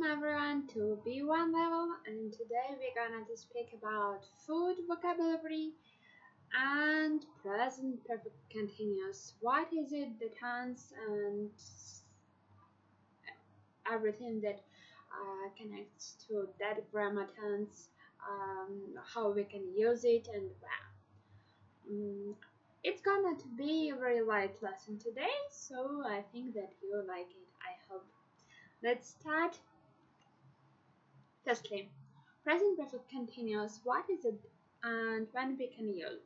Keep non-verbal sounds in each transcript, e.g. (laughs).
Welcome everyone to B1 level and today we're gonna speak about food vocabulary and present perfect continuous. What is it, the tense and everything that uh, connects to that grammar tense, um, how we can use it and well. Um, it's gonna to be a very light lesson today so I think that you like it, I hope. Let's start. Firstly, present perfect continuous, what is it and when we can use it?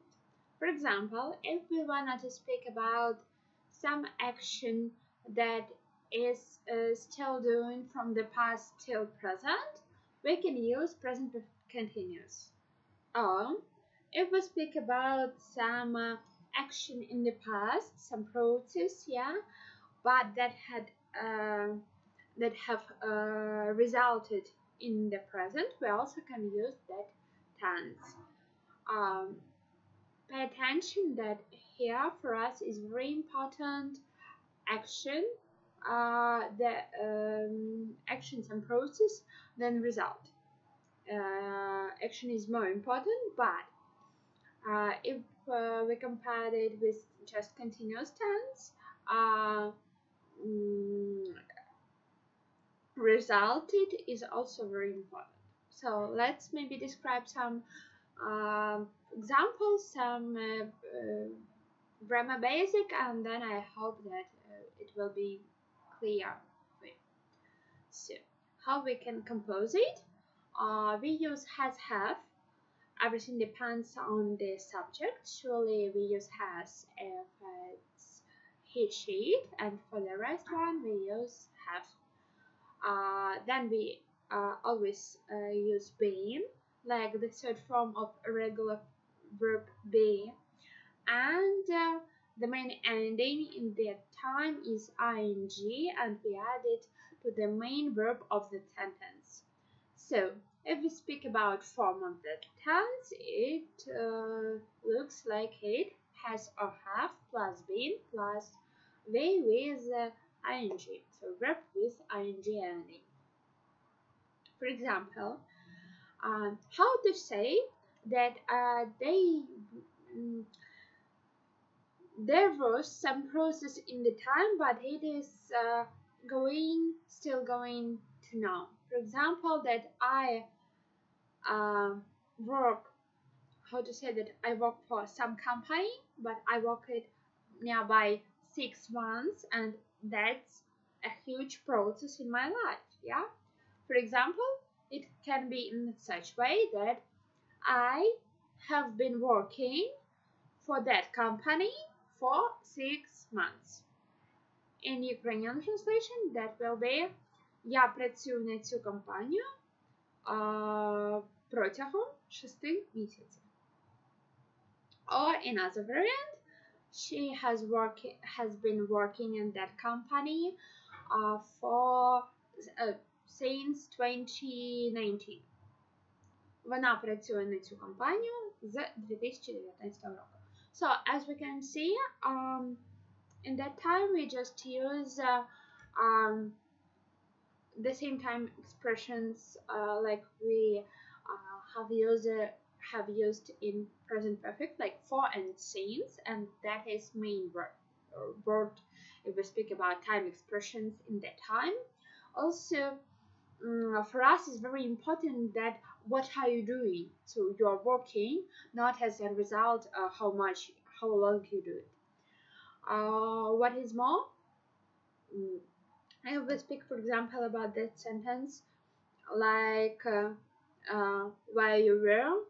For example, if we wanted to speak about some action that is uh, still doing from the past till present, we can use present perfect continuous. Or if we speak about some uh, action in the past, some process, yeah, but that had uh, that have uh, resulted in the present, we also can use that tense. Um, pay attention that here for us is very important action, uh, the um, actions and process, then result. Uh, action is more important, but uh, if uh, we compare it with just continuous tense, uh, mm, resulted is also very important. So let's maybe describe some uh, examples, some uh, uh, grammar basic, and then I hope that uh, it will be clear for you. So, how we can compose it? Uh, we use has have. Everything depends on the subject. Surely we use has if it's he, she, and for the rest one we use have. Uh, then we uh, always uh, use been, like the third form of irregular verb be. And uh, the main ending in that time is ing, and we add it to the main verb of the sentence. So, if we speak about form of the tense, it uh, looks like it has or have plus been plus we with uh, ing, verb with ing ending. For example, um, how to say that uh, they um, there was some process in the time, but it is uh, going still going to now. For example, that I uh, work how to say that I work for some company, but I work it nearby six months and that's a huge process in my life yeah for example it can be in such way that i have been working for that company for six months in Ukrainian translation that will be я працюю на цю компанію uh, протягом шести місяців or in other variant she has work has been working in that company uh, for uh, since 2019. Вона працює на цю компанію з 2019 року. So as we can see, um, in that time we just use uh, um, the same time expressions uh, like we uh, have used have used in present perfect like for and since and that is main word, word if we speak about time expressions in that time. Also um, for us it's very important that what are you doing? So you are working not as a result of how much how long you do it. Uh, what is more um, I will speak for example about that sentence like uh, uh, while you were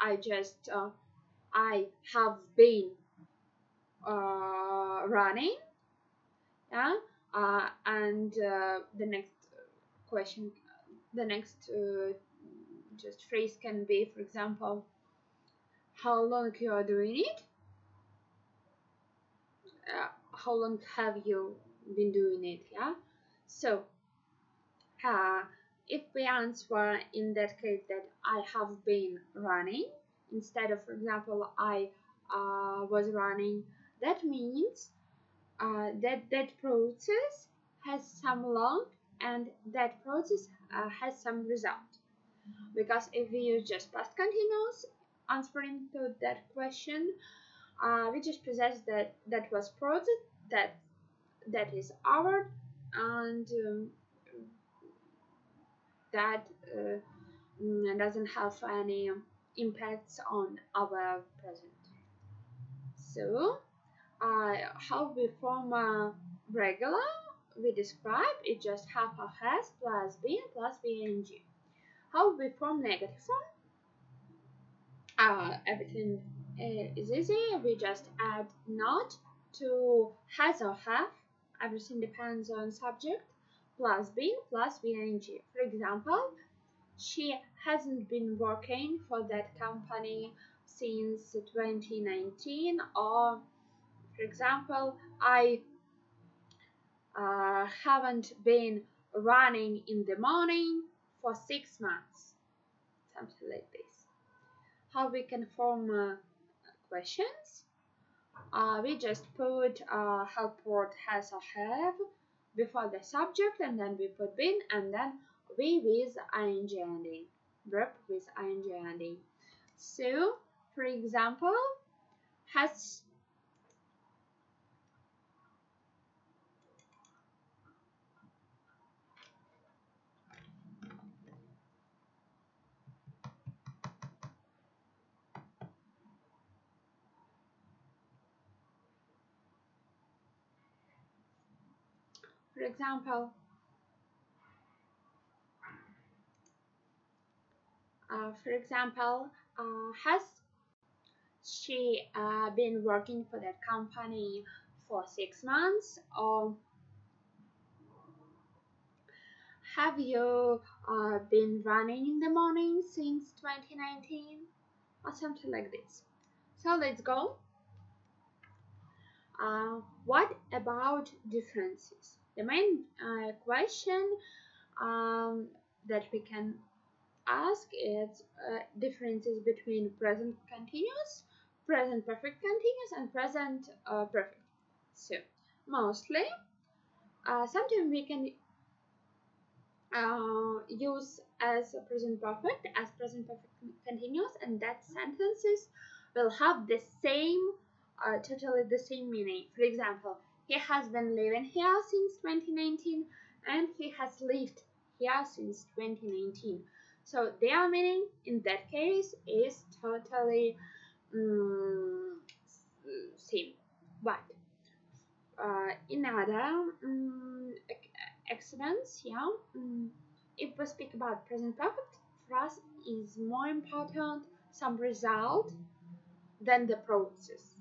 I just uh, I have been uh, running yeah uh, and uh, the next question the next uh, just phrase can be for example how long you are doing it? Uh, how long have you been doing it yeah? So if we answer in that case that I have been running instead of for example I uh, was running that means uh, that that process has some long and that process uh, has some result. Because if we use just past continuous answering to that question, uh, we just possess that that was process that that is our and um, that uh, mm, doesn't have any impacts on our present. So, how we form a regular, we describe it just half a has plus b plus b and g. How we form negative form? Uh, everything uh, is easy. We just add not to has or have. Everything depends on subject plus b plus b and g. For example, she hasn't been working for that company since 2019 or for example I uh, haven't been running in the morning for six months. Something like this. How we can form uh, questions? Uh, we just put uh, help word has or have before the subject and then we put been and then we with ing ending verb with ing ending so for example has for example uh, for example uh, has she uh, been working for that company for six months or have you uh, been running in the morning since 2019 or something like this? So let's go. Uh, what about differences the main uh, question um, that we can ask is uh, differences between present continuous present perfect continuous and present uh, perfect. So mostly, uh, sometimes we can uh, use as a present perfect as present perfect continuous, and that sentences will have the same, uh, totally the same meaning. For example, he has been living here since 2019, and he has lived here since 2019. So their meaning in that case is totally um, same. But uh, in other um, accidents, yeah, um, if we speak about present perfect, for us is more important some result than the process.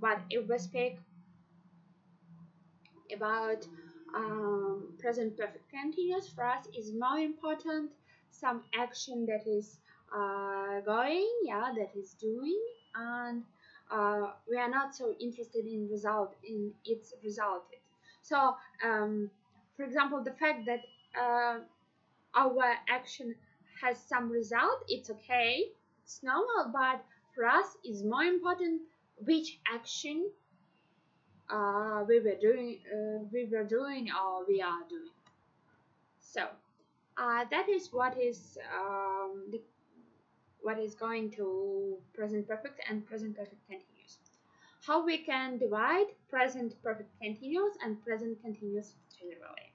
But if we speak about um, present perfect continuous, for us is more important some action that is uh, going yeah that is doing and uh, we are not so interested in result in its resulted so um, for example the fact that uh, our action has some result it's okay it's normal but for us is more important which action uh, we were doing uh, we were doing or we are doing so uh, that is what is um, the what is going to present perfect and present perfect continuous. How we can divide present perfect continuous and present continuous generally.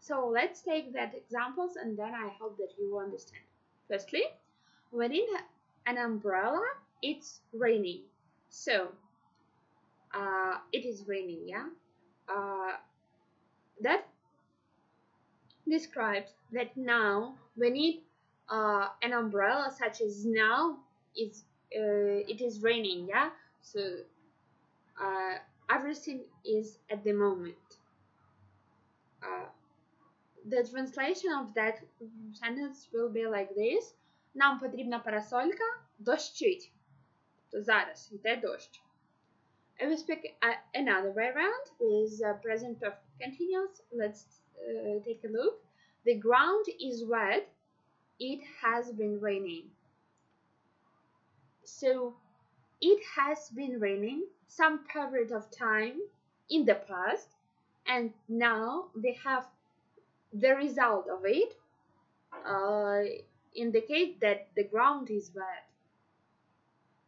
So let's take that examples and then I hope that you understand. Firstly, when in an umbrella, it's raining. So uh, it is raining, yeah. Uh, that describes that now we need uh, an umbrella such as now is uh, it is raining yeah so uh, everything is at the moment uh, the translation of that sentence will be like this нам потрібна парасолька дощить то зараз йде дощ I will speak uh, another way around with uh, present perfect continuous let's uh, take a look the ground is wet it has been raining. So it has been raining some period of time in the past and now we have the result of it uh, indicate that the ground is wet.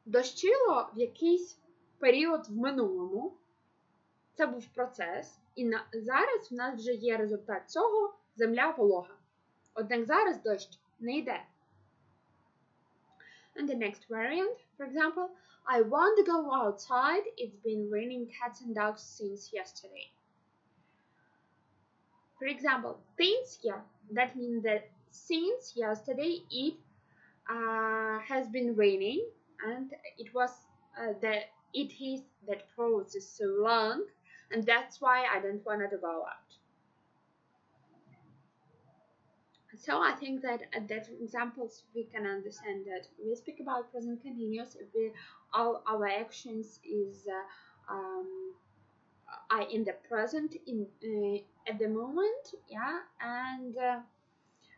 Дощило в якийсь період в минулому. Це був процес, і на, зараз в нас вже є результат цього земля волога. Однак зараз дощ не йде. And the next variant, for example, I won't go outside. It's been raining cats and dogs since yesterday. For example, since here, that means that since yesterday it uh, has been raining and it was uh, that it is that is so long and that's why I don't want to go out. So I think that at that examples we can understand that we speak about present continuous we, all our actions is uh, um, in the present in uh, at the moment yeah and uh,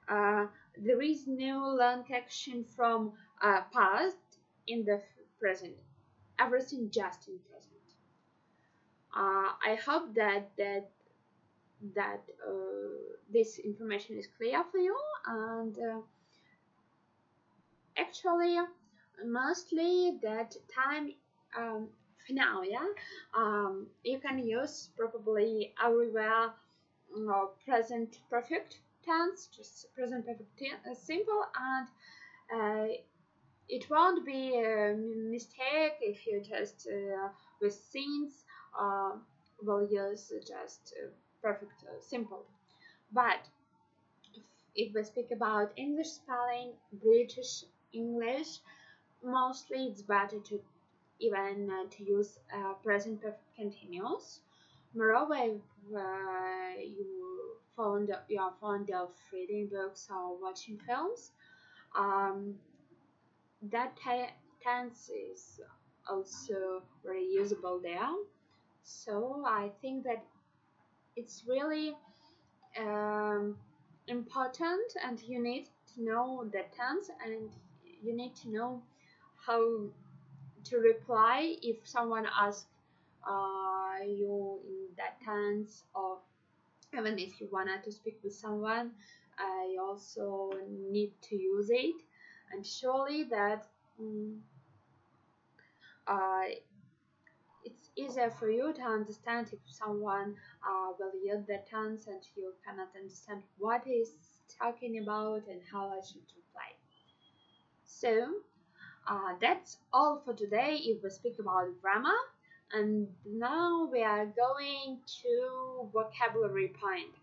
uh, there is no long action from uh, past in the present everything just in present. Uh, I hope that that that uh, this information is clear for you and uh, actually mostly that time um, for now yeah? Um, you can use probably everywhere uh, present perfect tense just present perfect simple and uh, it won't be a mistake if you just uh, with scenes uh, will use just uh, perfect simple but if we speak about English spelling British English mostly it's better to even uh, to use uh, present perfect continuous. Moreover, if uh, you found you are fond of reading books or watching films, um, that tense is also very usable there. So I think that it's really um, important, and you need to know the tense, and you need to know how to reply if someone asks uh, you in that tense or even if you wanted to speak with someone I also need to use it and surely that um, uh, it's easier for you to understand if someone uh, will use the tense and you cannot understand what is talking about and how I should reply. So uh, that's all for today if we speak about grammar. And now we are going to vocabulary point.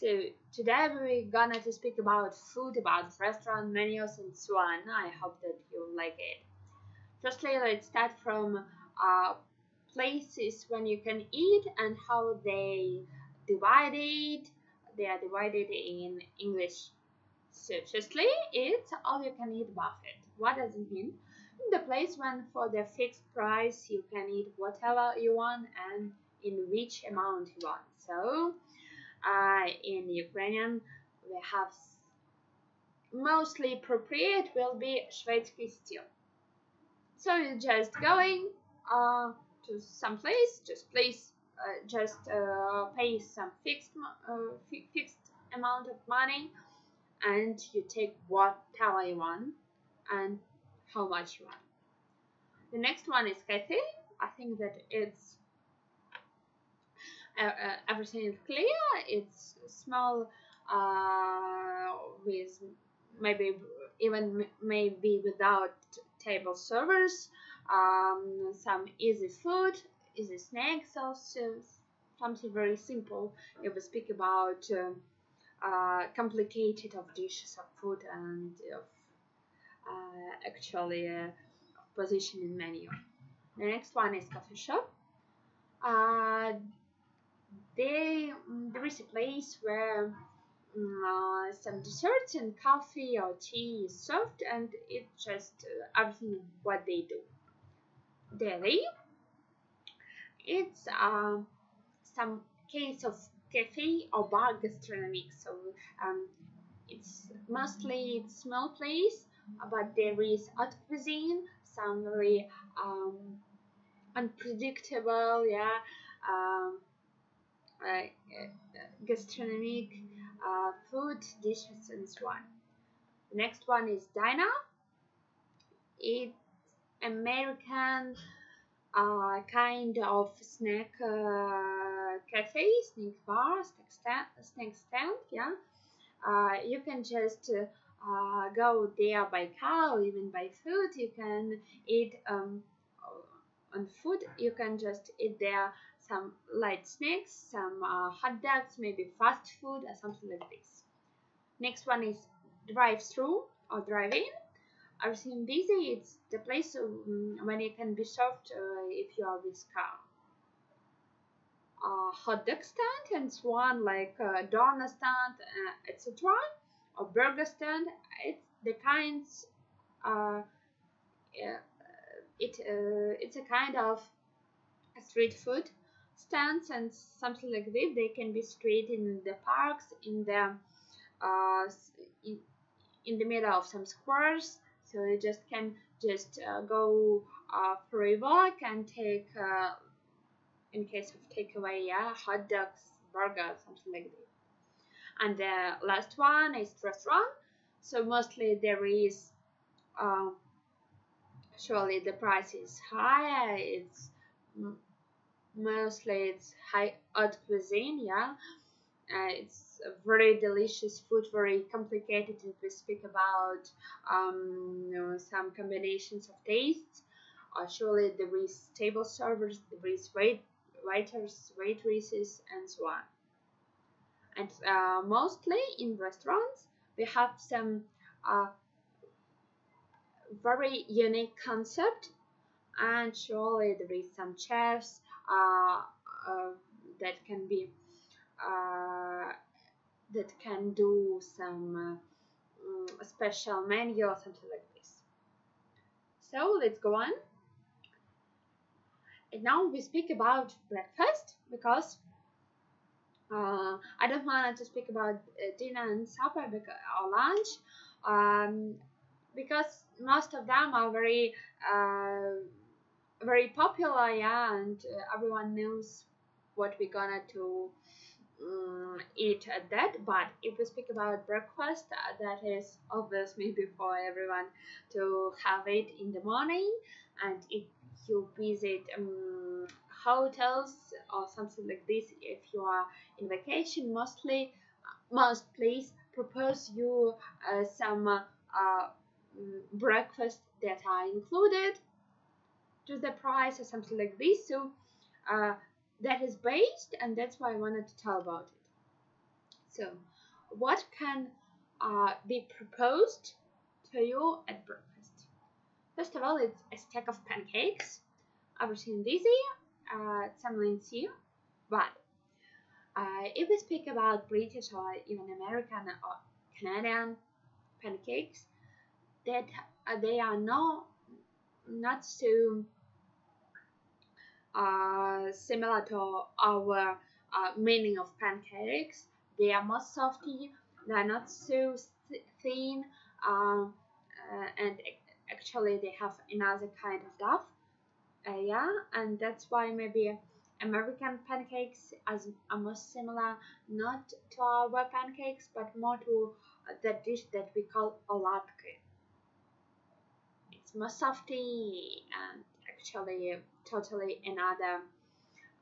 So today we're gonna to speak about food, about restaurant menus and so on. I hope that you like it. Firstly, let's start from uh, places when you can eat and how they divide it. They are divided in English. So firstly, it's all you can eat buffet. What does it mean? The place when for the fixed price you can eat whatever you want and in which amount you want. So uh, in Ukrainian we have mostly appropriate will be шведский стил. So you're just going uh, to some place, just place, uh, just uh, pay some fixed uh, fixed amount of money, and you take whatever you want and how much you want. The next one is cafe. I think that it's uh, uh, everything is clear. It's small uh, with maybe even maybe without table servers. Um, some easy food, easy snacks also something very simple if we speak about uh, uh, complicated of dishes of food and of uh, actually uh, position in menu. The next one is coffee shop. They, mm, there is a place where uh, some desserts and coffee or tea is served and it's just uh, everything what they do. Deli, it's uh, some case of cafe or bar gastronomic. So um, it's mostly it's small place but there is haute cuisine, some very um, unpredictable, yeah, um, gastronomic uh, food dishes and so on. The next one is diner. It's American uh, kind of snack uh, cafe, snack bar, snack stand, snack stand yeah. Uh, you can just uh, go there by car even by foot. You can eat um, on food. You can just eat there some light snacks, some uh, hot dogs, maybe fast food or something like this. Next one is drive-through or drive-in. I've seen busy. It's the place um, when it can be served uh, if you are with car. Uh, hot dog stand and so on, like uh, donut stand, uh, etc. Or burger stand. It's the kinds. Uh, it uh, it's a kind of street food stands and something like this. They can be street in the parks, in the uh, in, in the middle of some squares so you just can just uh, go uh, for a walk and take uh, in case of takeaway yeah hot dogs burgers something like that and the last one is restaurant so mostly there is uh, surely the price is higher. it's mostly it's high haute cuisine yeah uh, it's very delicious food, very complicated if we speak about um, you know, some combinations of tastes. Uh, surely there is table servers, there is wait, waiters, waitresses, and so on. And uh, mostly in restaurants, we have some uh, very unique concept, and surely there is some chefs that can be uh, that can do some uh, special menu or something like this. So let's go on. And now we speak about breakfast because uh, I don't want to speak about uh, dinner and supper or lunch um, because most of them are very uh, very popular yeah and uh, everyone knows what we're gonna do um, eat at that but if we speak about breakfast uh, that is obvious (laughs) maybe for everyone to have it in the morning and if you visit um, hotels or something like this if you are in vacation mostly most please propose you uh, some uh, mm, breakfast that are included to the price or something like this so uh, that is based and that's why I wanted to tell about it. So what can uh, be proposed to you at breakfast? First of all, it's a stack of pancakes. Everything easy, uh, some here, but uh, if we speak about British or even American or Canadian pancakes, that uh, they are not not so uh, similar to our uh, meaning of pancakes. They are more softy, they are not so thin, uh, and actually they have another kind of dough. Uh, yeah, and that's why maybe American pancakes as are more similar not to our pancakes but more to the dish that we call olatki. It's more softy and actually totally another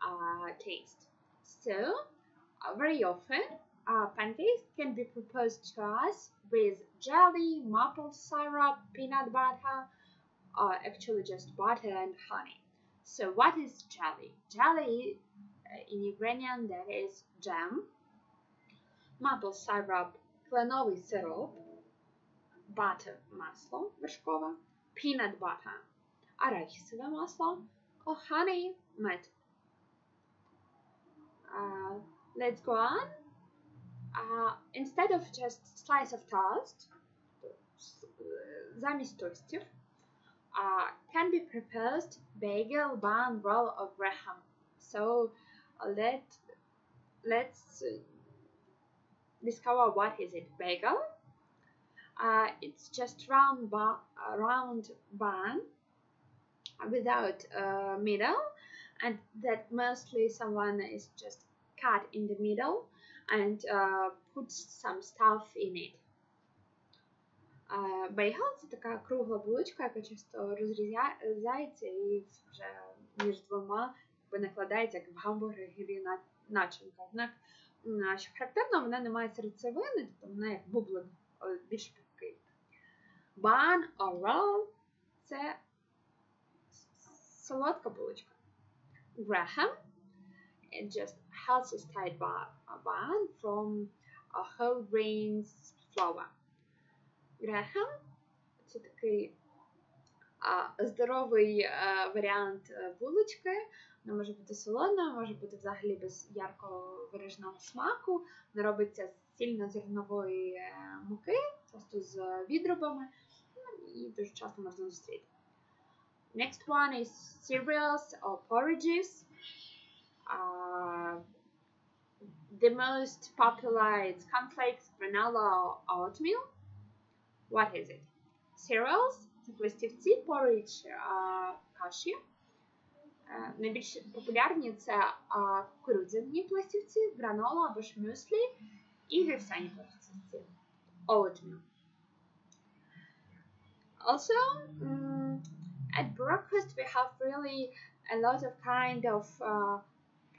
uh, taste. So uh, very often uh, pancakes can be proposed to us with jelly, maple syrup, peanut butter, or actually just butter and honey. So what is jelly? Jelly uh, in Ukrainian that is jam, maple syrup, kленовий syrup, butter масло вершкове, peanut butter, арахісове масло, or honey mud. Uh, let's go on. Uh, instead of just slice of toast, замість тостів, uh, can be prepared bagel, bun, roll, or graham. So uh, let let's discover what is it. Bagel. Uh, it's just round, ba- round bun without a middle and that mostly someone is just cut in the middle and uh, put some stuff in it. Uh, це така кругла булочка, яка часто розрізається і вже між двома накладається як в гамбургері начинка. Однак, що характерно, вона не має серцевини, тобто вона як бублик, більш пухкий. Bun or це солодка булочка. Graham – just healthy style bun from a whole grains flour. Graham – це такий а, здоровий а, варіант булочки. Вона може бути солодна, може бути взагалі без ярко вираженого смаку. Вона робиться з цільнозернової муки, часто з відрубами, і дуже часто можна зустріти. Next one is cereals or porridges. Uh, the most popular is cornflakes, granola or oatmeal. What is it? Cereals, це пластівці, porridge, uh, каші. Uh, найбільш популярні це uh, кукурудзяні пластівці, гранола або ж мюслі і вівсяні пластівці. Oatmeal. Also, um, at breakfast we have really a lot of kind of uh,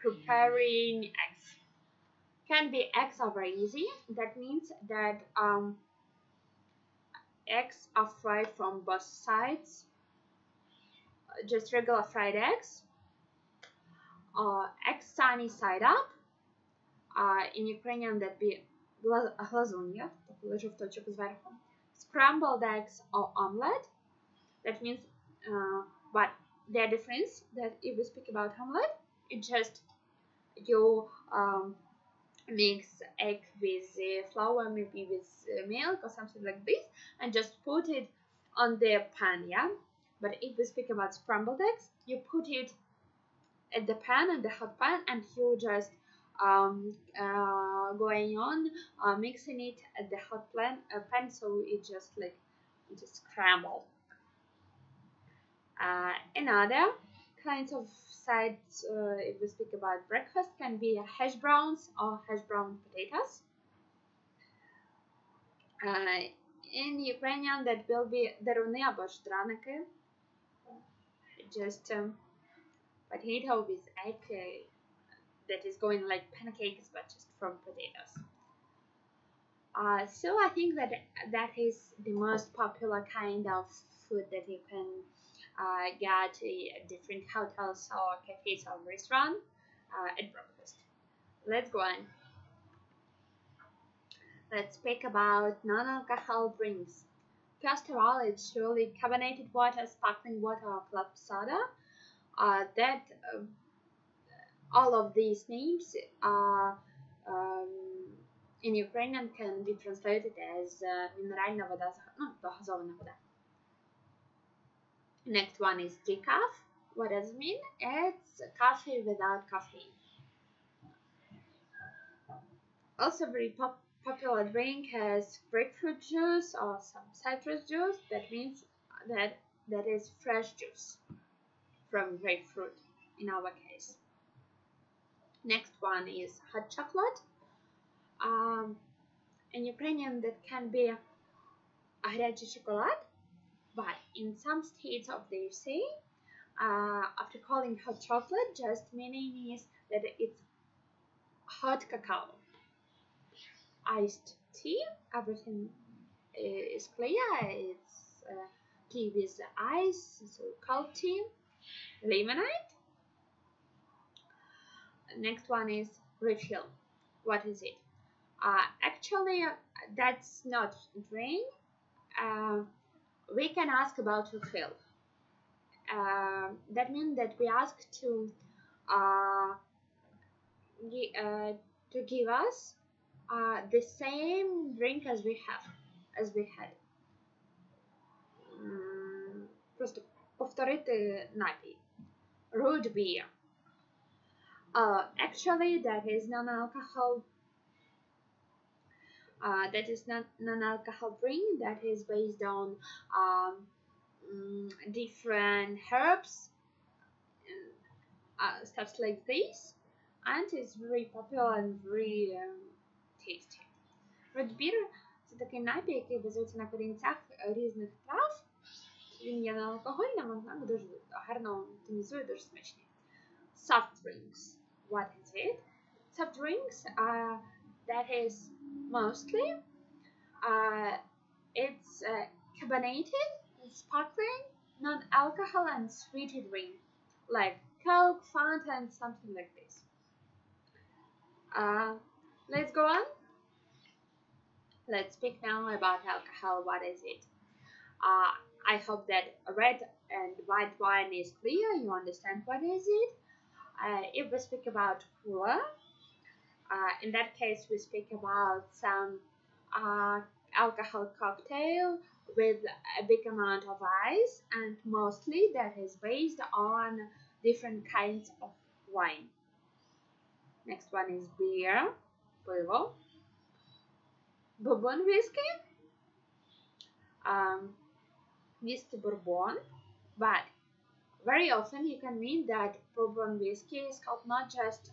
preparing eggs. Can be eggs are very easy. That means that um, eggs are fried from both sides. Just regular fried eggs. Uh, eggs sunny side up. Uh, in Ukrainian that be глазунья, такий жовточок зверху. Scrambled eggs or omelette. That means, uh, but the difference that if we speak about omelette, it just you um, mix egg with uh, flour, maybe with uh, milk or something like this, and just put it on the pan, yeah. But if we speak about scrambled eggs, you put it at the pan, at the hot pan, and you just um, uh, going on uh, mixing it at the hot pan, uh, pan so it just like just scramble. Uh, another kinds of sides, uh, if we speak about breakfast, can be hash browns or hash brown potatoes. Uh, in Ukrainian, that will be deruny або ж драники. Just um, potato with egg uh, that is going like pancakes, but just from potatoes. Uh, so I think that that is the most popular kind of food that you can uh, get at different hotels or cafes or restaurants uh, at breakfast. Let's go on. Let's speak about non-alcohol drinks. First of all, it's surely carbonated water, sparkling water, or club soda. Uh, that uh, all of these names are um, in Ukrainian can be translated as uh, мінеральна вода, ну, газована вода. Next one is decaf. What does it mean? It's coffee without caffeine. Also very pop popular drink has grapefruit juice or some citrus juice. That means that that is fresh juice from grapefruit in our case. Next one is hot chocolate. Um, in Ukrainian, that can be горячий шоколад, but in some states of the USA, uh, after calling hot chocolate, just meaning is that it's hot cacao. Iced tea, everything is clear. It's uh, tea with ice, so cold tea, lemonade. Next one is refill. What is it? Uh, actually, that's not drain. Uh, we can ask about refill. Uh, that means that we ask to uh, uh, to give us uh, the same drink as we have, as we had. Mm, просто повторити напій. Root beer. Uh, actually, that is non-alcohol. Uh, that is not non-alcohol drink. That is based on um, mm, different herbs, uh, stuff like this, and it's very popular and very um, tasty. Root beer – це такий напій, який базується на корінцях різних трав. Він є неалкогольним, однак дуже гарно тонізує, дуже смачний. Soft drinks. What is it? Soft drinks, uh, that is mostly, uh, it's uh, carbonated, sparkling, non-alcohol and sweetened drink, like Coke, Fanta, and something like this. Uh, let's go on. Let's speak now about alcohol. What is it? Uh, I hope that red and white wine is clear. You understand what is it? Uh, if we speak about cooler, uh, in that case we speak about some uh, alcohol cocktail with a big amount of ice and mostly that is based on different kinds of wine. Next one is beer, пиво, bourbon whiskey, um, whiskey bourbon, but very often you can mean that bourbon whiskey is called not just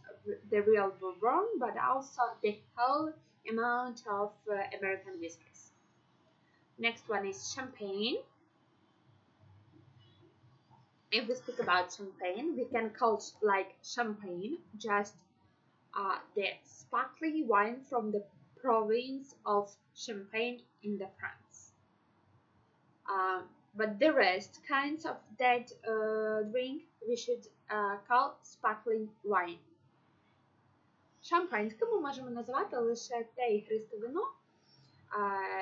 the real bourbon, but also the whole amount of uh, American whiskeys. Next one is champagne. If we speak about champagne, we can call like champagne just uh, the sparkling wine from the province of Champagne in the France. Um, but the rest kinds of that uh, drink we should uh, call sparkling wine. Шампанським ми можемо називати лише те ігристе вино,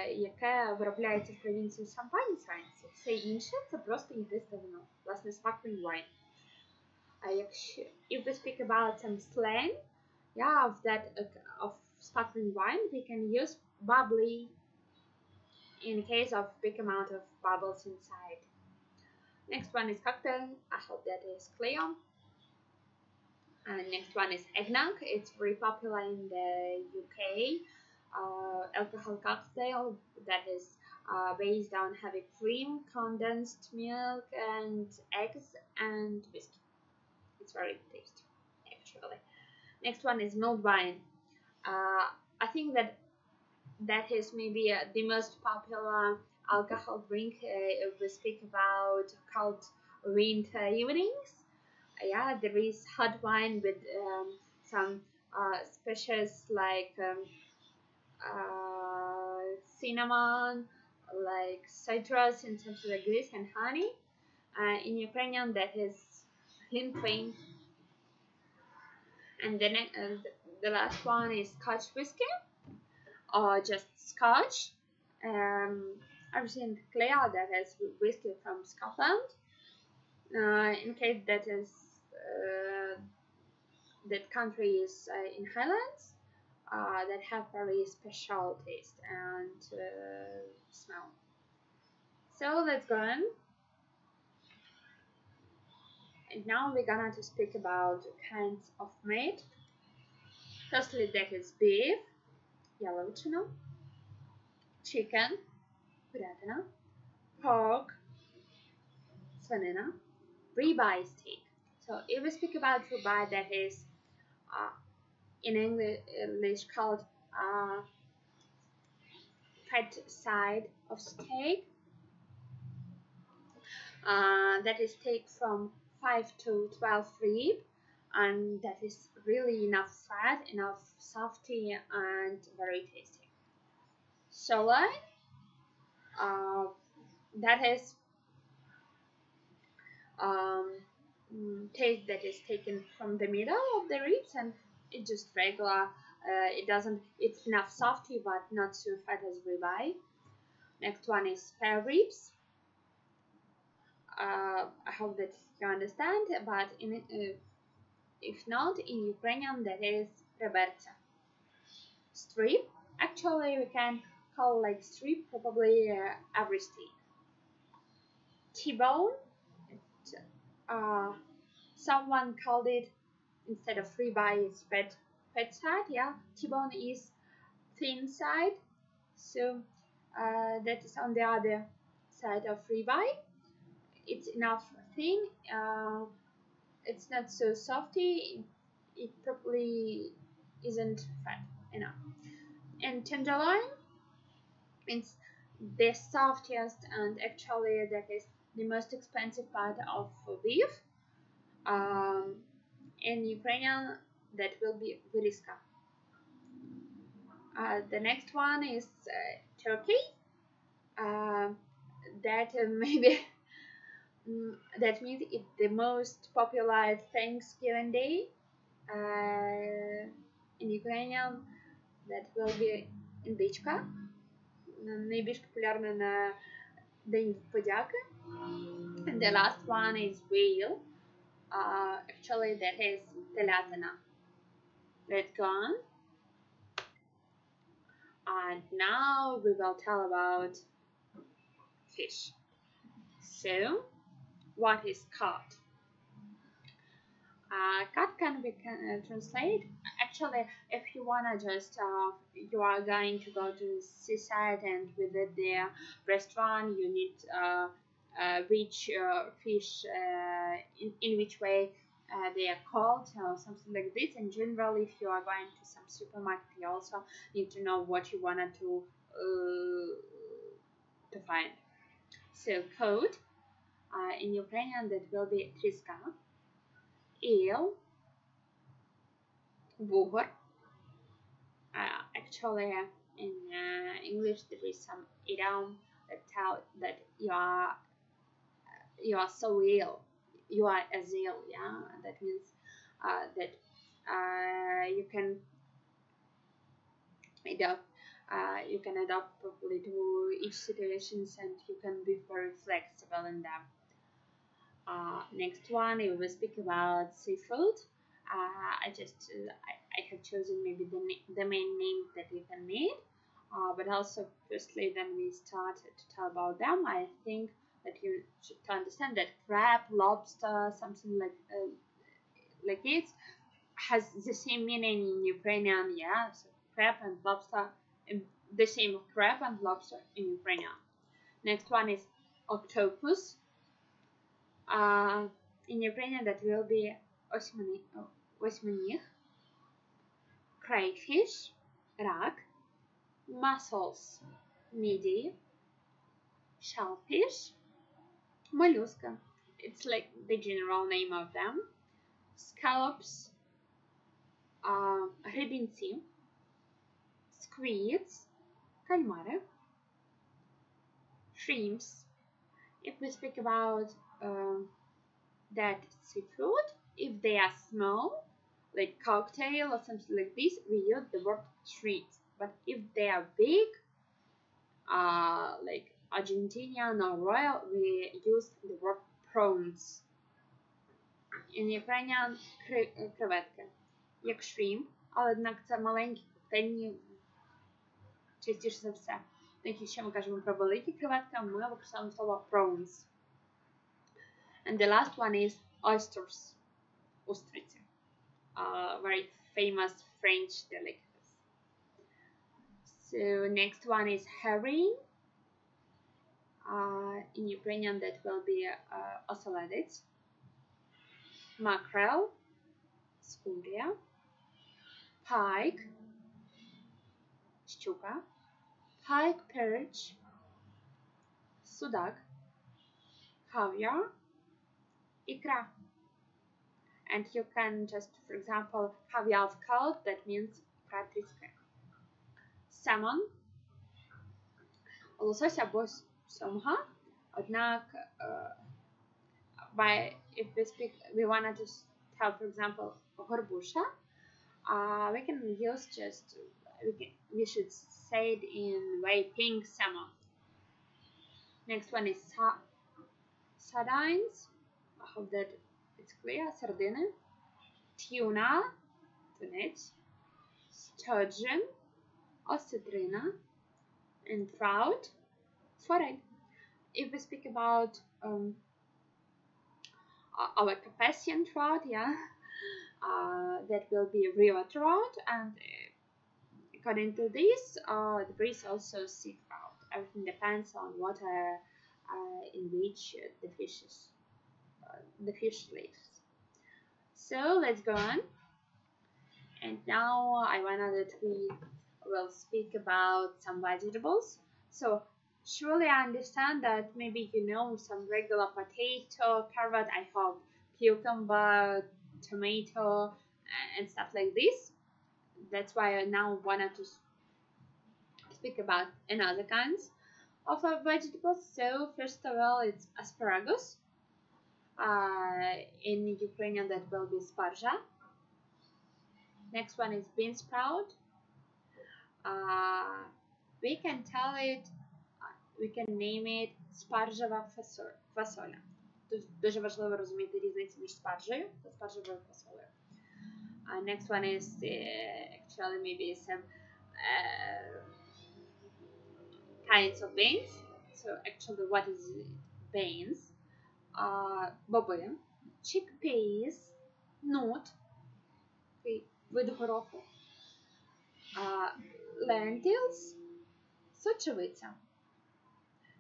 яке виробляється в провінції Шампань у Франції. Все інше це просто ігристе вино, власне, sparkling wine. А якщо if we speak about some slang, yeah, of that of sparkling wine, we can use bubbly in case of big amount of bubbles inside. Next one is cocktail. I hope that is clear. And next one is eggnog. It's very popular in the UK. Uh, alcohol cocktail that is uh, based on heavy cream, condensed milk, and eggs and whiskey. It's very tasty, actually. Next one is mulled wine. Uh, I think that that is maybe uh, the most popular alcohol drink uh, we speak about cold winter evenings. yeah, there is hot wine with um, some uh, species like um, uh, cinnamon, like citrus and something like this, and honey. Uh, in Ukrainian, that is Glintwein. And then uh, the last one is Scotch whiskey, or just Scotch. Um, I've seen clear that is whiskey from Scotland. Uh, in case that is uh, that country is uh, in Highlands uh, that have very special taste and uh, smell. So let's go on. And now we're gonna to speak about kinds of meat. Firstly, that is beef, yellow chicken, buratana, pork, svanina, ribeye steak. So if we speak about ribeye, that is uh, in English called uh, fat side of steak. Uh, that is steak from 5 to 12 rib and that is really enough fat, enough softy and very tasty. Sirloin, uh, that is um, taste that is taken from the middle of the ribs and it's just regular. Uh, it doesn't. It's enough softy but not so fat as ribeye. Next one is spare ribs. Uh, I hope that you understand, but in uh, if not in Ukrainian that is reberca. Strip. Actually, we can call like strip probably uh, every steak. T-bone. Uh, someone called it instead of ribeye is fat fat side. Yeah, T-bone is thin side, so uh, that is on the other side of ribeye. It's enough thin. Uh, it's not so softy. It probably isn't fat enough. and tenderloin it's the softest and actually that is the most expensive part of beef um, in Ukrainian that will be vyriska. Uh, the next one is uh, turkey uh, that (laughs) maybe mm, that means it's the most popular Thanksgiving day uh, in Ukrainian that will be індичка найбільш популярна на День подяки and the last one is whale uh, actually that is телятина let's go on and now we will tell about fish so what is cod uh, cod can be can, uh, translate actually if you wanna just uh, you are going to go to seaside and visit their restaurant you need uh, uh, which uh, fish uh, in, in which way uh, they are called or something like this. In general if you are going to some supermarket you also need to know what you wanted to to find. So cod uh, in Ukrainian that will be triska. Eel wugor uh, actually in uh, English there is some idiom that tell that you are you are so ill. You are as ill yeah? That means uh, that uh, you can adopt uh, you can adapt properly to each situations and you can be very flexible in them. Uh, next one we will speak about seafood. uh, I just uh, I, I have chosen maybe the, the main names that you can uh, but also firstly when we started to talk about them I think that you should understand that crab, lobster, something like uh, like it has the same meaning in Ukrainian. Yeah, so crab and lobster, the same crab and lobster in Ukrainian. Next one is octopus. Uh, in Ukrainian, that will be osmanih, crayfish, rak, mussels, midi, shellfish, mollusca. It's like the general name of them. Scallops, uh, rybinci, squids, calmare, shrimps. If we speak about uh, that seafood, if they are small, like cocktail or something like this, we use the word treat. But if they are big, uh, like Argentinian or royal, we use the word prawns. In Ukrainian креветки, як shrimp, але однак це маленькі коктейльні частіше за все. Якщо ми кажемо про великі креветки, ми використовуємо слово prawns. And the last one is oysters, устриці. Uh, very famous French delicacy. So next one is herring. Uh, in Ukrainian that will be uh, oseledec, mackerel, skuria, pike, щука, pike perch, sudak, caviar, ikra. And you can just, for example, caviar of cold, that means pratiska. Salmon, лосось або somehow. Однак, uh, by if we speak, we wanted to tell, for example, горбуша, uh, we can use just we can we should say it in way pink salmon. Next one is sa sardines. I hope that clear. Sardine, tuna, tunec, sturgeon, ostrina, and trout, foreg if we speak about um, our Carpathian trout, yeah, (laughs) uh, that will be river trout, and uh, according to this, uh, there is also sea trout. Everything depends on water uh, in which the fishes, uh, the fish leaves. So let's go on. And now I wanted that we'll speak about some vegetables. So surely I understand that maybe you know some regular potato, carrot, I hope, cucumber, tomato, uh, and stuff like this. That's why I now wanted to speak about another kinds of uh, vegetables. So first of all, it's asparagus Uh, in Ukrainian, that will be sparja. Next one is bean sprout. Uh, we can tell it, we can name it спаржева фасоля. Тут дуже важливо розуміти різницю між спаржею та спаржевою фасолею. Uh, next one is uh, actually maybe some uh, kinds of beans. So actually what is beans? Uh, боби, chickpeas, nut, вид гороху, uh, lentils, сочевиця.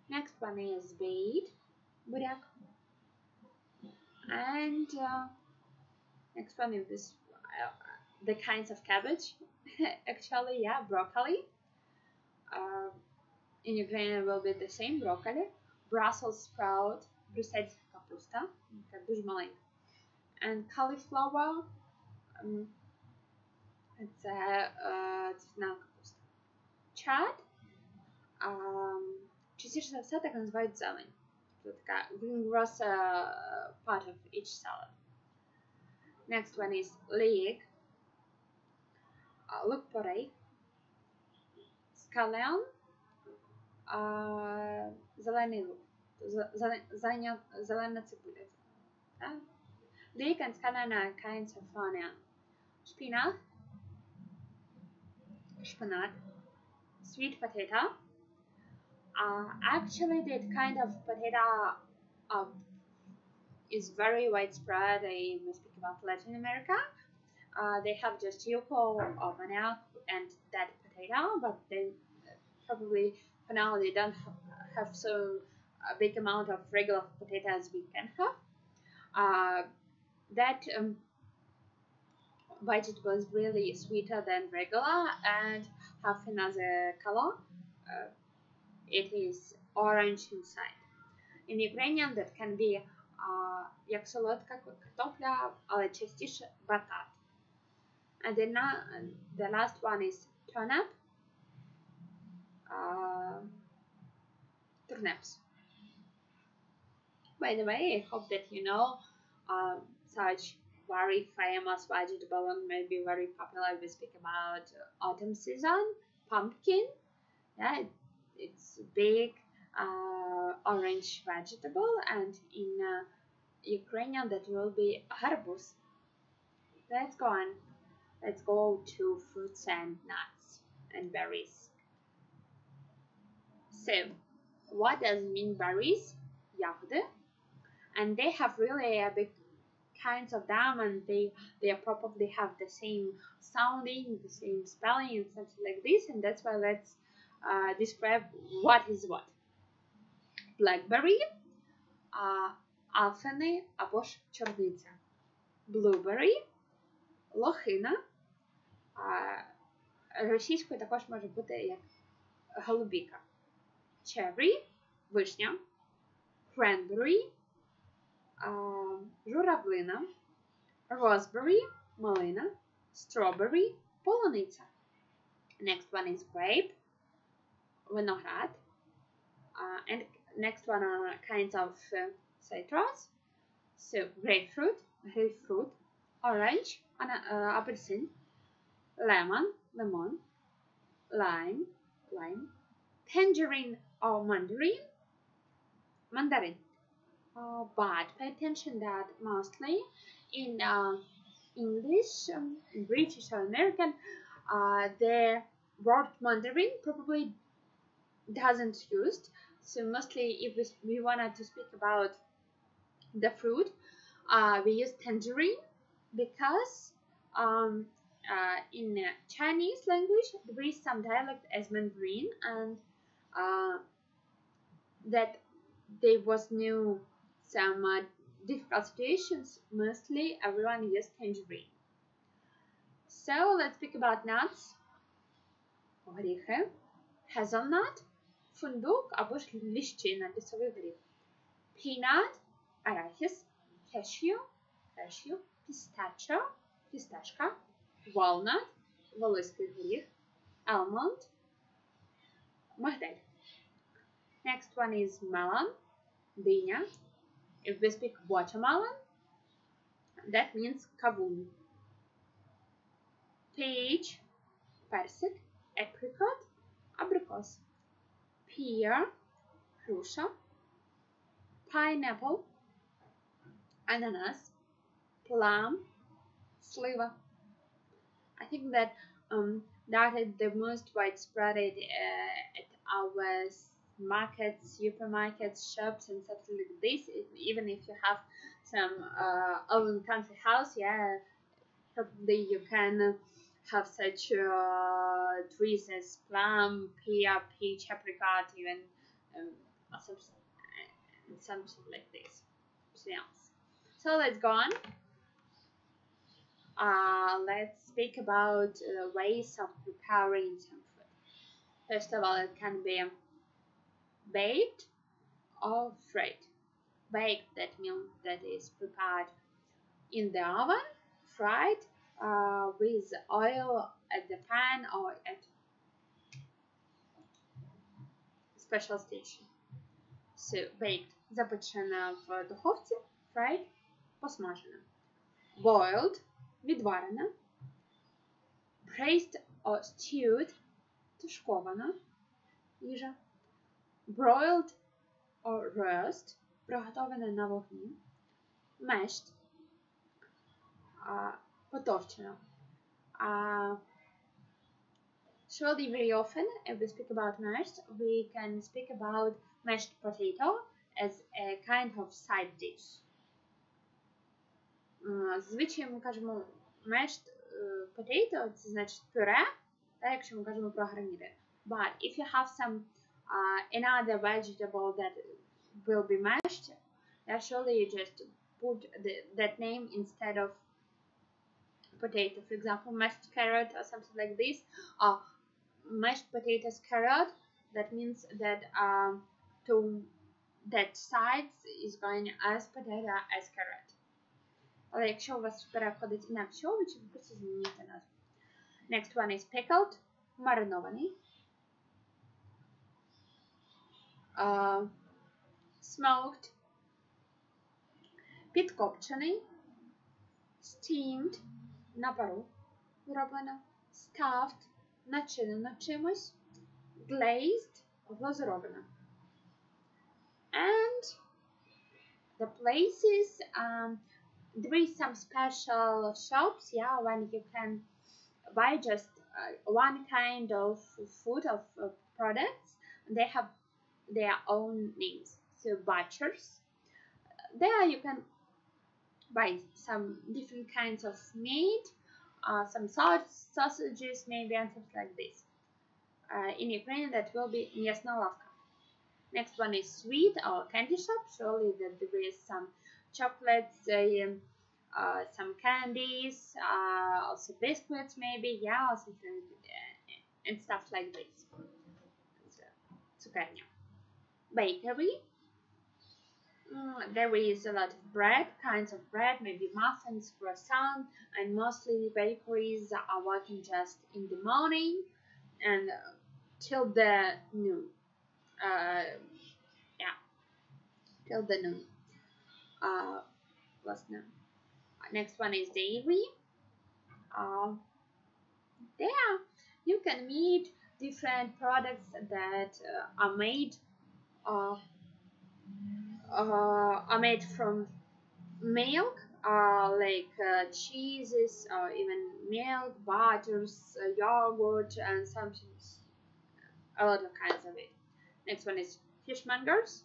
Next one is beet, буряк. And uh, next one is this, uh, the kinds of cabbage. (laughs) Actually, yeah, broccoli. Uh, in Ukraine it will be the same broccoli. Brussels sprout, брюссельська капуста, така дуже маленька. And cauliflower, um, це uh, цвітна капуста. Chard, um, частіше за все так називають зелень. Тобто така greengrass uh, part of each salad. Next one is leek, uh, look porей, scallion, uh, зелений лук, zelené cibule. Tak? Lík and skalené kinds of fauna. Spinach, spinach, sweet potato. Uh, actually, that kind of potato uh, is very widespread. I we speak about Latin America. Uh, they have just yuko or banana and that potato, but then uh, probably for now they don't have, have so a big amount of regular potato as we can have. Uh, that um, vegetable is really sweeter than regular and have another color. Uh, it is orange inside. In Ukrainian that can be uh, як солодка картопля, але частіше батат. And then uh, the last one is turnip, uh, turnips. By the way, I hope that you know uh, such very famous vegetable and maybe very popular. We speak about autumn season, pumpkin. Yeah, it, it's big uh, orange vegetable, and in uh, Ukrainian that will be arbuz. Let's go on. Let's go to fruits and nuts and berries. So, what does mean berries? Ягоди. And they have really a big kinds of them and they they probably have the same sounding, the same spelling and something like this and that's why let's uh, describe what is what. Blackberry, uh, алфени або ж чорниця. Blueberry, лохина. Російською також може бути як голубіка. Cherry, вишня. Cranberry, журавлина. Raspberry, малина. Strawberry, полуниця. Next one is grape, виноград. Uh, and next one are kinds of uh, citrus. So grapefruit, grapefruit, orange, uh, apelsin, lemon, lemon, lime, lime, tangerine or mandarin, mandarin. Uh, but pay attention that mostly in uh, English, um, British or American, uh, the word mandarin probably doesn't used. So mostly if we, we wanted to speak about the fruit, uh, we use tangerine because um, uh, in Chinese language there is some dialect as Mandarin and uh, that there was new some uh, difficult situations mostly everyone used tangerine so let's speak about nuts горіхи, hazelnut, фундук або ж ліщина, лісовий горіх, peanut, арахіс, cashew, cashew, pistachio, фісташка, walnut, волоський горіх, almond, мигдаль. Next one is melon, диня. if we speak watermelon, that means kavun. Peach, persic, apricot, abricos. Pear, krusha. Pineapple, ananas, plum, sliva. I think that um, that is the most widespread uh, at our markets, supermarkets, shops, and something like this. Even if you have some uh, own country house, yeah, probably you can have such uh, trees as plum, pear, peach, apricot, even um, some, something like this. Something else. So let's go on. Uh, let's speak about uh, ways of preparing some food. First of all, it can be baked or fried. Baked, that means that is prepared in the oven, fried uh, with oil at the pan or at special station. So, baked, запечена в духовці, fried, посмажена. Boiled, відварена. Braised or stewed, тушкована їжа. Broiled or roast, приготована на вогні. Mashed, uh, потовчена. Uh, surely very often, if we speak about mashed, we can speak about mashed potato as a kind of side dish. Зазвичай ми кажемо mashed potato, це значить пюре, так, якщо ми кажемо про гарніри. But if you have some uh, another vegetable that will be mashed, actually you just put the, that name instead of potato. For example, mashed carrot or something like this, or mashed potatoes carrot. That means that um, to that sides is going as potato as carrot. Але якщо у вас переходить інакше овочі, ви просто змінюєте назву. Next one is pickled, маринований. Uh, smoked, підкопчений, steamed, на пару зроблено, stuffed, начинено чимось, glazed, глазуровано. And the places, um, there is some special shops, yeah, when you can buy just uh, one kind of food of uh, products. They have their own names. So butchers. There you can buy some different kinds of meat, uh, some sauce, sausages, maybe and things like this. Uh, in Ukraine, that will be Miasna Lavka. Next one is sweet or candy shop. Surely that there is some chocolates, um, uh, some candies, uh, also biscuits maybe, yeah, or something, uh, and stuff like this. Цукерня. Bakery. Mm, there is a lot of bread, kinds of bread, maybe muffins, croissant, and mostly bakeries are working just in the morning and uh, till the noon. Uh, yeah, till the noon. Uh, what's now? Next one is dairy. Uh, there you can meet different products that uh, are made uh, uh, are made from milk, uh, like uh, cheeses, or even milk, butters, uh, yogurt, and something, a lot of kinds of it. Next one is fishmongers.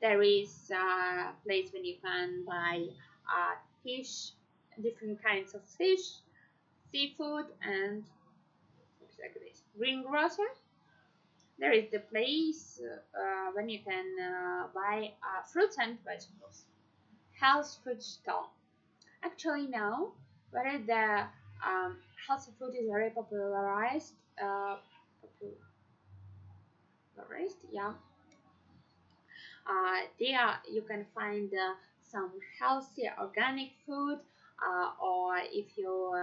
There is a place where you can buy uh, fish, different kinds of fish, seafood, and like this. Greengrocer. There is the place uh, when you can uh, buy uh, fruits and vegetables. Health food stall. Actually, now, where the um, healthy food is very popularized uh, forest yeah uh, there you can find uh, some healthy organic food or if you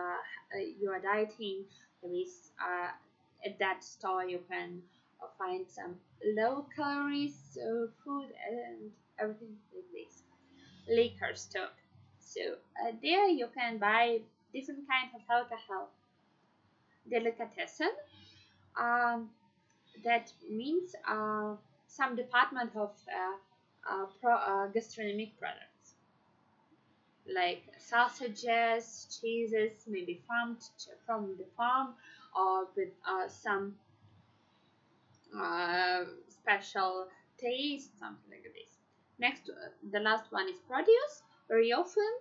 you are dieting there is at that store you can find some low calories food and everything like this. Liquor store so uh, there you can buy different kinds of alcohol. Delicatessen. Um, that means uh, some department of uh, uh, pro, uh, gastronomic products. Like sausages, cheeses, maybe farmed from the farm or with some uh, special taste, something like this. Next, the last one is produce. Very often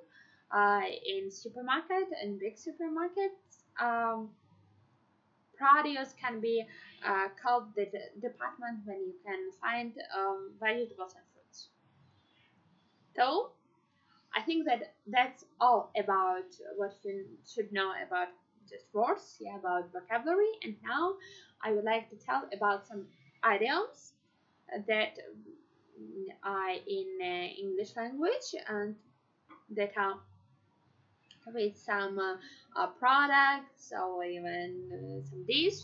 uh, in supermarket and big supermarkets, um, produce can be uh, called the department when you can find um, vegetables and fruits. So, I think that that's all about what you should know about just words, yeah, about vocabulary. And now I would like to tell about some idioms that are in uh, English language and that are with some uh, uh, products or even uh, some dish.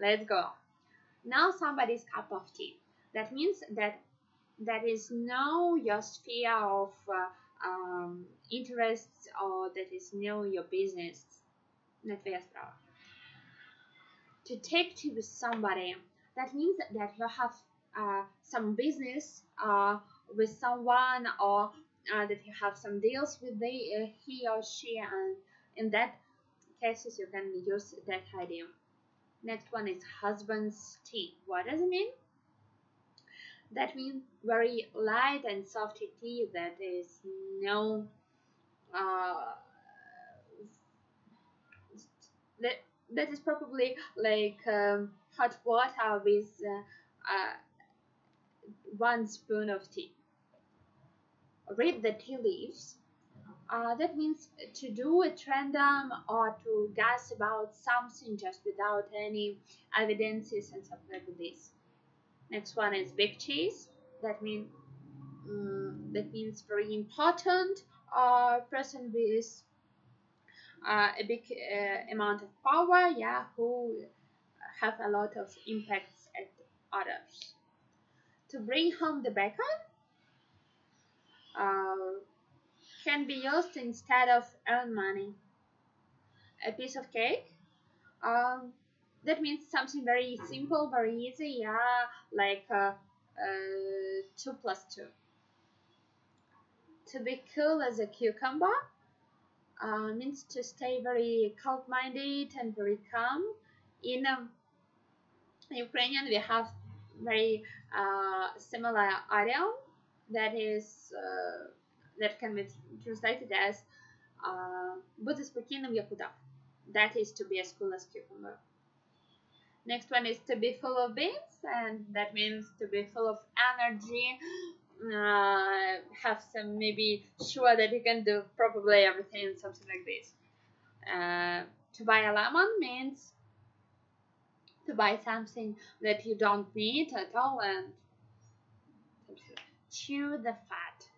Let's go. Now somebody's cup of tea. That means that there is no your sphere of uh, um, interests or that is no your business. Not tvoja sprawa. To take tea with somebody. That means that you have uh, some business uh, with someone or uh, that you have some deals with they, uh, he or she and in that cases you can use that idea. Next one is husband's tea. What does it mean? That means very light and soft tea that is no uh, that that is probably like um, hot water with uh, uh, one spoon of tea read the tea leaves. Uh, that means to do a random or to guess about something just without any evidences and stuff like this. Next one is big cheese. That means um, that means very important uh, person with a big uh, amount of power. Yeah, who have a lot of impacts at others. To bring home the bacon uh, can be used instead of earn money. A piece of cake. Um, that means something very simple, very easy. Yeah, like uh, uh, two plus two. To be cool as a cucumber uh, means to stay very cold-minded and very calm. In um, Ukrainian, we have very uh, similar idiom that is uh, that can be translated as uh, бути спокійним як удав. That is to be as cool as cucumber. Next one is to be full of beans, and that means to be full of energy. uh, have some maybe sure that you can do probably everything, something like this. Uh, to buy a lemon means to buy something that you don't need at all and chew the fat.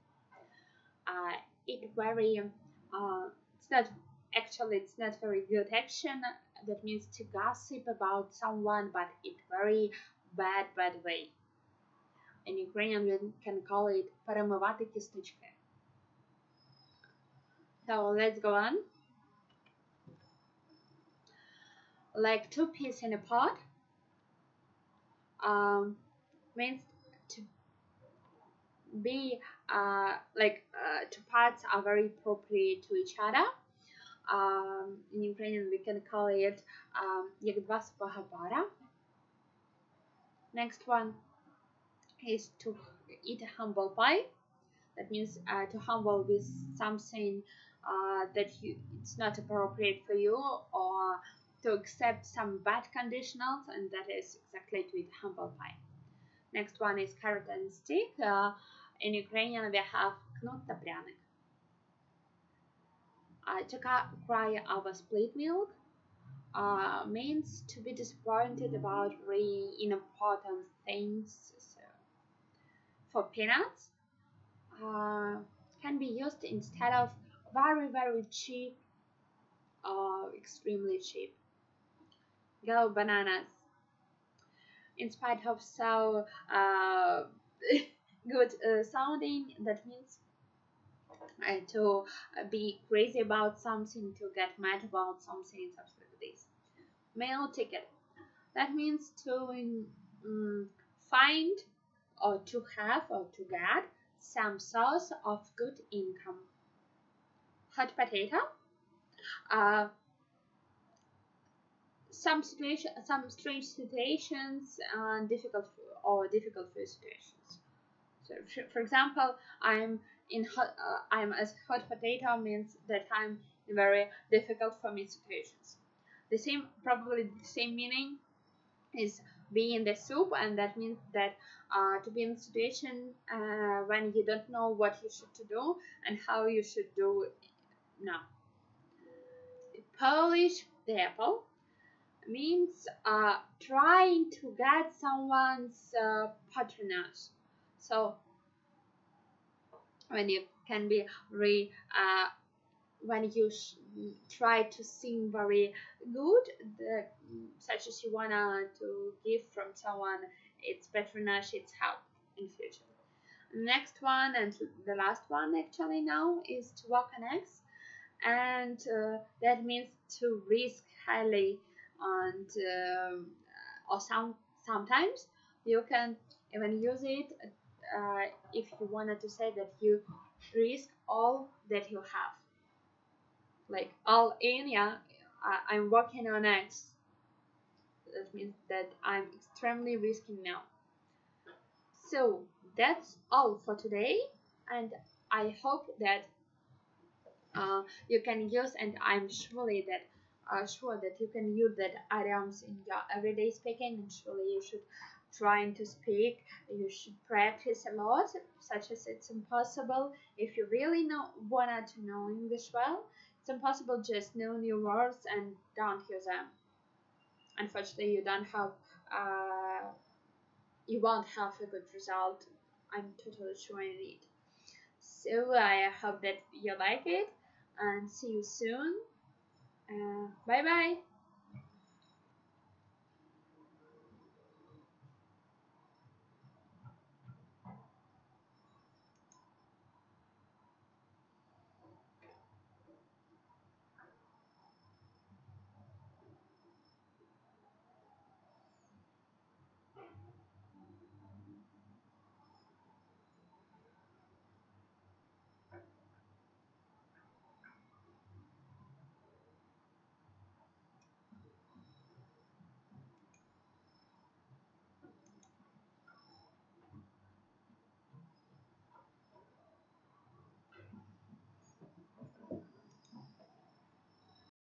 Uh, it very uh, it's not actually it's not very good action. That means to gossip about someone, but in very bad bad way. In Ukrainian we can call it перемивати кісточки. So let's go on. Like two peas in a pot um, means be uh, like uh, two parts are very appropriate to each other. Um, in Ukrainian, we can call it um, як два пара. Next one is to eat a humble pie. That means uh, to humble with something uh, that you, it's not appropriate for you or to accept some bad conditionals and that is exactly to eat humble pie. Next one is carrot and stick. Uh, in Ukrainian we have knut та пряник. Uh, to cry our split milk. uh, means to be disappointed about really important things. for peanuts, uh, can be used instead of very very cheap or extremely cheap. Go bananas. In spite of so uh, (laughs) good uh, sounding, that means uh, to be crazy about something, to get mad about something, something like this. Mail ticket. That means to um, find or to have or to get some source of good income. Hot potato. Uh, some situation, some strange situations, and difficult or difficult situations. So, for example, I'm in hot, uh, I'm as hot potato means that I'm in very difficult for me situations. The same, probably the same meaning is be in the soup, and that means that uh, to be in a situation uh, when you don't know what you should to do and how you should do now. Polish the apple means uh, trying to get someone's uh, patronage. So when you can be re uh, when you try to sing very good, the, such as you wanna to give from someone, it's patronage, it's help in future. Next one and the last one actually now is to walk an X, and uh, that means to risk highly and um, or some sometimes you can even use it uh, if you wanted to say that you risk all that you have like all in yeah I, i'm working on X. that means that i'm extremely risky now. So that's all for today and i hope that uh, you can use and i'm surely that uh, sure that you can use that items in your everyday speaking and surely you should trying to speak. You should practice a lot such as it's impossible if you really know wanted to know english well it's impossible just know new words and don't use them. Unfortunately you don't have uh, you won't have a good result. I'm totally sure in it so i hope that you like it and see you soon. Uh, bye bye